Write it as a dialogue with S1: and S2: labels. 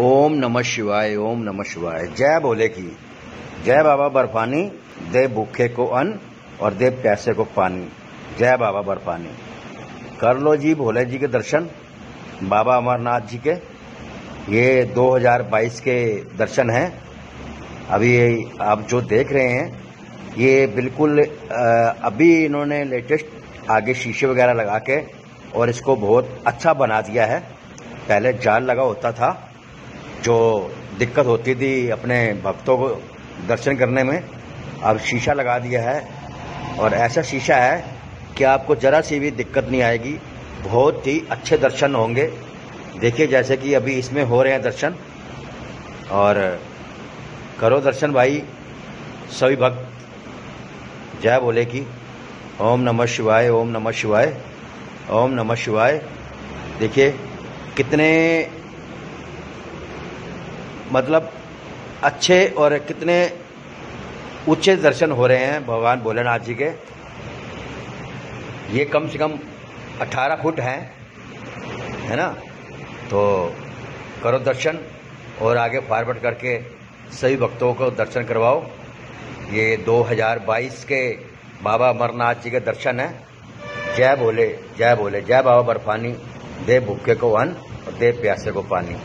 S1: ओम नमः शिवाय, ओम नमः शिवाय। जय भोले की। जय बाबा बर्फानी दे भूखे को अन्न और दे प्यासे को पानी। जय बाबा बर्फानी। कर लो जी भोले जी के दर्शन, बाबा अमरनाथ जी के। ये 2022 के दर्शन हैं। अभी आप जो देख रहे हैं, ये बिल्कुल अभी इन्होंने लेटेस्ट आगे शीशे वगैरह लगा के और इसको बहुत अच्छा बना दिया है। पहले जाल लगा होता था जो दिक्कत होती थी अपने भक्तों को दर्शन करने में, अब शीशा लगा दिया है। और ऐसा शीशा है कि आपको जरा सी भी दिक्कत नहीं आएगी। बहुत ही अच्छे दर्शन होंगे। देखिए, जैसे कि अभी इसमें हो रहे हैं दर्शन। और करो दर्शन भाई, सभी भक्त। जय बोले कि, ओम नमः शिवाय, ओम नमः शिवाय, ओम नमः शिवाय। देखिए, कितने मतलब अच्छे और कितने ऊँचे दर्शन हो रहे हैं भगवान भोलेनाथ जी के। ये कम से कम 18 फुट हैं, है ना? तो करो दर्शन और आगे फॉरवर्ड करके सभी भक्तों को दर्शन करवाओ। ये 2022 के बाबा अमरनाथ जी के दर्शन है। जय भोले जय भोले, जय बाबा बर्फानी दे भूखे को अन्न और दे प्यासे को पानी।